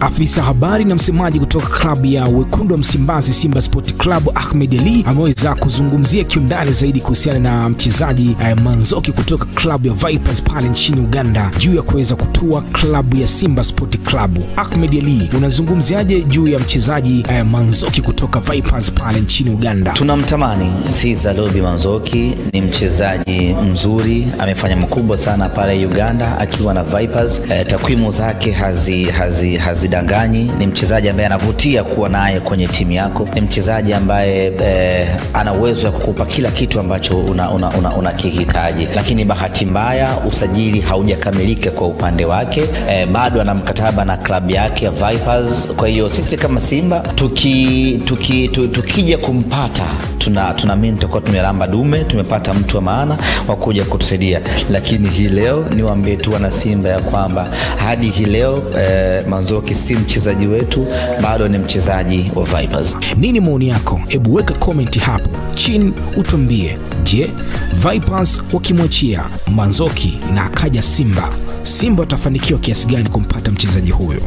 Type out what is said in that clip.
Afisa habari na msemaji kutoka klabu ya wekundu wa Msimbazi Simba Sport Club Ahmed Ali ameweza kuzungumzia kiundani zaidi kuhusiana na mchezaji eh, Manzoki kutoka klabu ya Vipers pale nchini Uganda juu ya kuweza kutua klabu ya Simba Sport Club. Ahmed Ali, unazungumziaje juu ya mchezaji eh, Manzoki kutoka Vipers pale nchini Uganda? Tunamtamani si zalobi Manzoki, ni mchezaji mzuri, amefanya mkubwa sana pale Uganda akiwa na Vipers. Eh, takwimu zake hazi, hazi, hazi hazidanganyi. Ni mchezaji ambaye anavutia kuwa naye kwenye timu yako. Ni mchezaji ambaye eh, ana uwezo wa kukupa kila kitu ambacho unakihitaji una, una, una lakini bahati mbaya usajili haujakamilika kwa upande wake. Eh, bado ana mkataba na klabu yake ya Vipers. Kwa hiyo sisi kama Simba tuki, tuki, tuki, tukija kumpata tuna tunaamini tutakuwa tumelamba dume, tumepata mtu wa maana wa kuja kutusaidia. Lakini hii leo niwaambie tu wana Simba ya kwamba hadi hii leo eh, Manzoki si mchezaji wetu, bado ni mchezaji wa Vipers. Nini maoni yako? Hebu weka komenti hapo chini utuambie. Je, Vipers wakimwachia Manzoki na akaja Simba, Simba watafanikiwa kiasi gani kumpata mchezaji huyo?